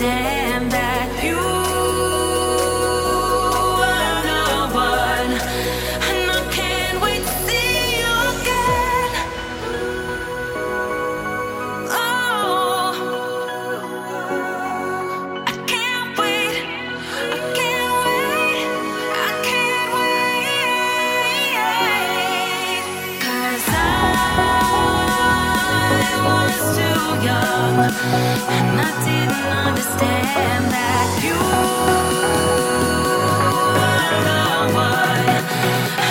stay understand that you are the one.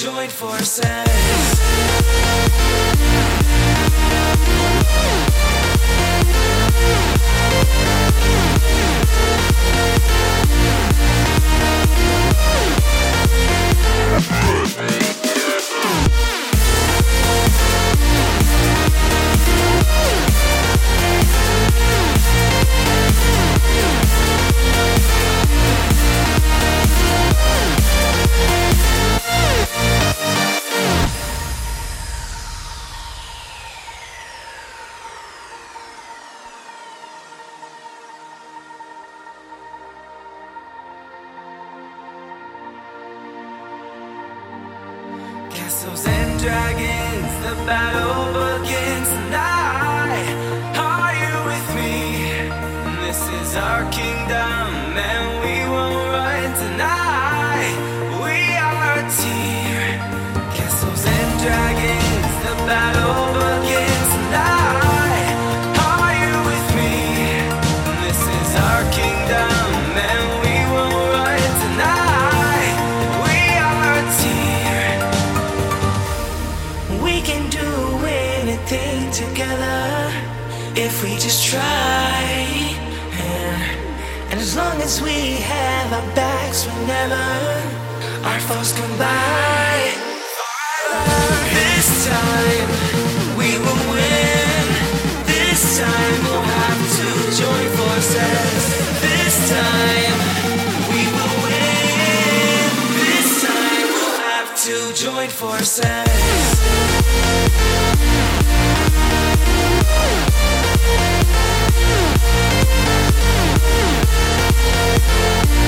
Join forces. Castles as we have our backs, we never our foes come by. This time we will win. This time we'll have to join forces. This time we will win. This time we'll have to join forces. Música